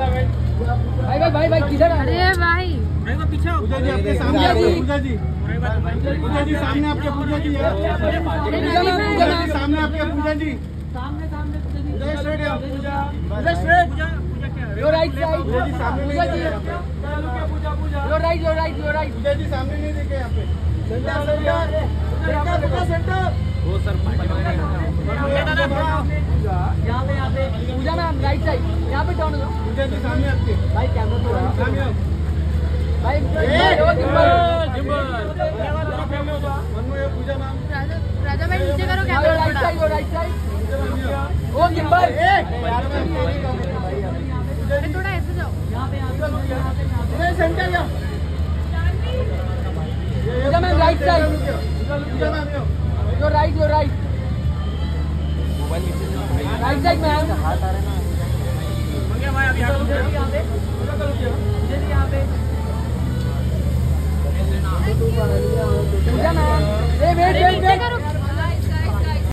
भाई भाई भाई भाई किधर अरे भाई पूजा जी आपके सामने पूजा जी पूजा जी सामने आपके पूजा जी है पूजा मैम पूजा पूजा जी मैम सामने आपके पूजा जी पूजा straight है, Pooja Pooja straight। Your right side Pooja ji सामने पूजा जी दिखे your right your right your right Pooja ji सामने नहीं दिखे यहाँ पे सेंटर सेंटर सेंटर सेंटर वो sir Pooja ma'am right side यहाँ पे टर्न हो पूजा सामने आपके भाई कैमरा थोड़ा सामने आओ। भाई राजा भाई नीचे करो camera right right side Pooja ma'am ओ गिम्बल थोड़ा ऐसे जाओ। सेंटर या Pooja ma'am right side yo right right ma'am Pooja ma'am ए वेट वेट नीचे वेट करो